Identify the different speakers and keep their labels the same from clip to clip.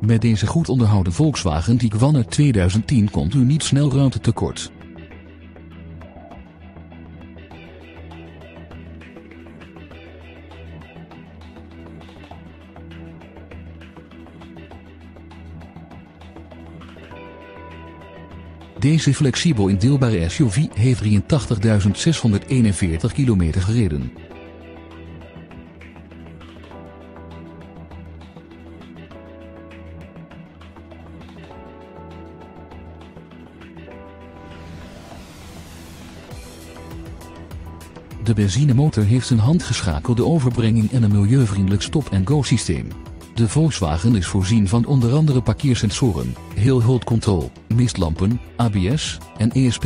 Speaker 1: Met deze goed onderhouden Volkswagen Tiguan uit 2010 komt u niet snel ruimte tekort. Deze flexibel indeelbare SUV heeft 83.641 kilometer gereden. De benzinemotor heeft een handgeschakelde overbrenging en een milieuvriendelijk stop-and-go systeem. De Volkswagen is voorzien van onder andere parkeersensoren, heel hold control, mistlampen, ABS en ESP.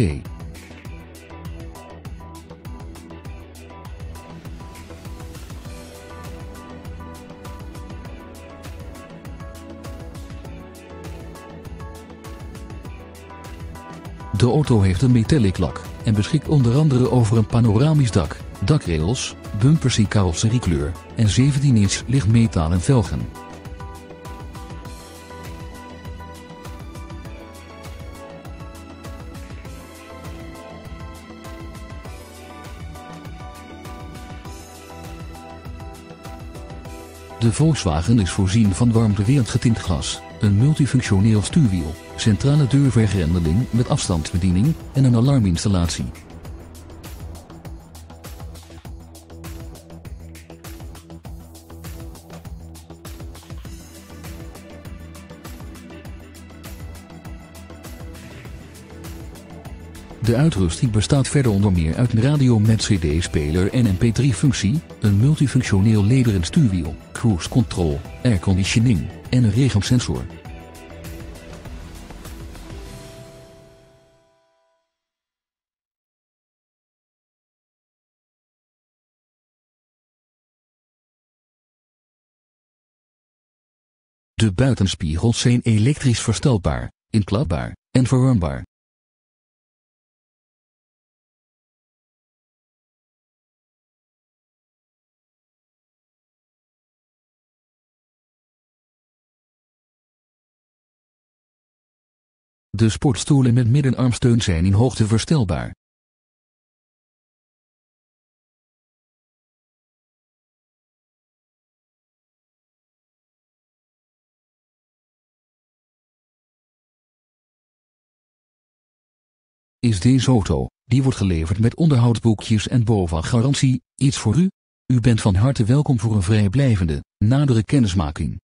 Speaker 1: De auto heeft een metallic lak en beschikt onder andere over een panoramisch dak, dakrails, bumpers in carrosseriekleur en 17-inch lichtmetalen velgen. De Volkswagen is voorzien van warmtewerend getint glas, een multifunctioneel stuurwiel, centrale deurvergrendeling met afstandsbediening en een alarminstallatie. De uitrusting bestaat verder onder meer uit een radio met cd-speler en mp3-functie, een multifunctioneel lederen stuurwiel, cruise control, airconditioning en een regensensor. De buitenspiegels zijn elektrisch verstelbaar, inklapbaar en verwarmbaar. De sportstoelen met middenarmsteun zijn in hoogte verstelbaar. Is deze auto, die wordt geleverd met onderhoudsboekjes en BOVAG garantie, iets voor u? U bent van harte welkom voor een vrijblijvende, nadere kennismaking.